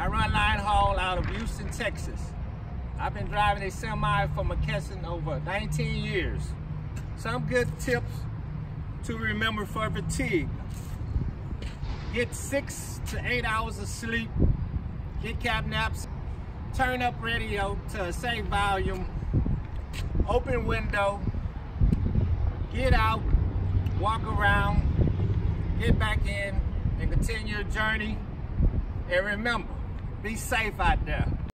I run line haul out of Houston, Texas. I've been driving a semi for McKesson over 19 years. Some good tips to remember for fatigue. Get six to eight hours of sleep. Get cap naps. Turn up radio to a safe volume. Open window. Get out. Walk around. Get back in and continue your journey. And remember, be safe out there.